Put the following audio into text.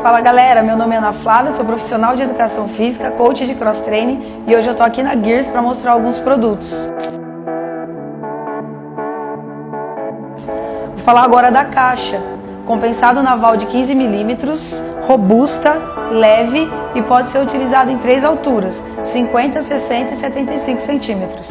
Fala galera, meu nome é Ana Flávia, sou profissional de educação física, coach de cross training e hoje eu tô aqui na Gears para mostrar alguns produtos. Vou falar agora da caixa, compensado naval de 15 milímetros, robusta, leve e pode ser utilizado em três alturas, 50, 60 e 75 centímetros.